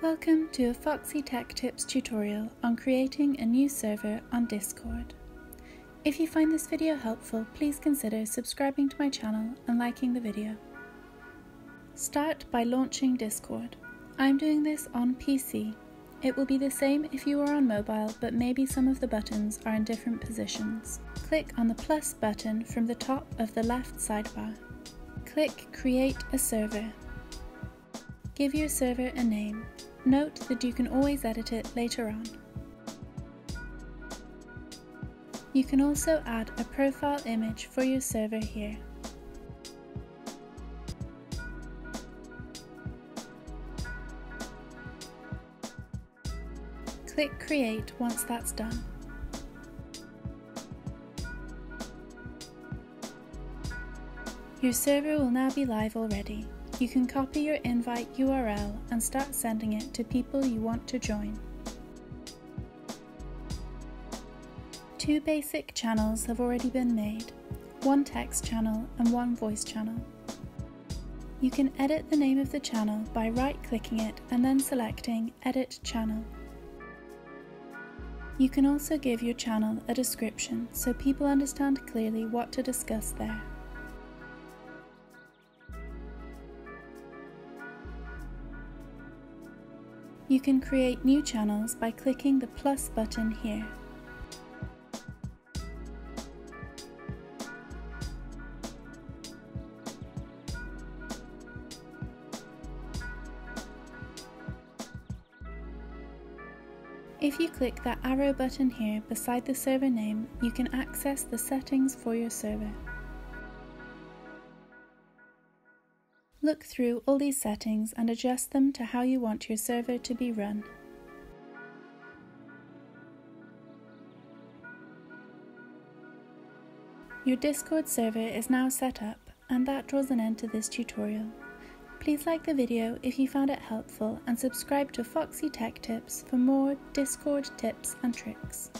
Welcome to a Foxy Tech Tips tutorial on creating a new server on Discord. If you find this video helpful, please consider subscribing to my channel and liking the video. Start by launching Discord. I'm doing this on PC. It will be the same if you are on mobile, but maybe some of the buttons are in different positions. Click on the plus button from the top of the left sidebar. Click Create a Server. Give your server a name. Note that you can always edit it later on. You can also add a profile image for your server here. Click Create once that's done. Your server will now be live already. You can copy your invite URL and start sending it to people you want to join. Two basic channels have already been made, one text channel and one voice channel. You can edit the name of the channel by right-clicking it and then selecting Edit Channel. You can also give your channel a description so people understand clearly what to discuss there. You can create new channels by clicking the plus button here. If you click that arrow button here beside the server name, you can access the settings for your server. Look through all these settings and adjust them to how you want your server to be run. Your Discord server is now set up and that draws an end to this tutorial. Please like the video if you found it helpful and subscribe to Foxy Tech Tips for more Discord tips and tricks.